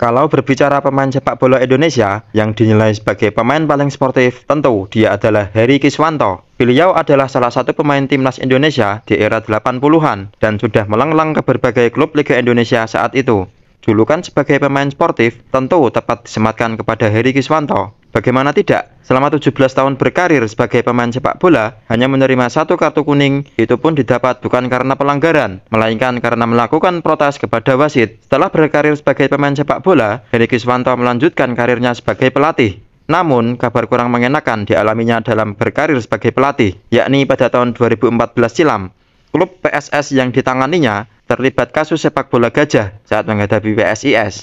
Kalau berbicara pemain sepak bola Indonesia yang dinilai sebagai pemain paling sportif, tentu dia adalah Heri Kiswanto. Beliau adalah salah satu pemain timnas Indonesia di era 80-an dan sudah melanglang ke berbagai klub Liga Indonesia saat itu. Julukan sebagai pemain sportif tentu tepat disematkan kepada Heri Kiswanto. Bagaimana tidak? Selama 17 tahun berkarir sebagai pemain sepak bola, hanya menerima satu kartu kuning, itu pun didapat bukan karena pelanggaran, melainkan karena melakukan protes kepada wasit. Setelah berkarir sebagai pemain sepak bola, Heri Kiswanto melanjutkan karirnya sebagai pelatih. Namun, kabar kurang mengenakan dialaminya dalam berkarir sebagai pelatih, yakni pada tahun 2014 silam. Klub PSS yang ditanganinya terlibat kasus sepak bola gajah saat menghadapi PSIS.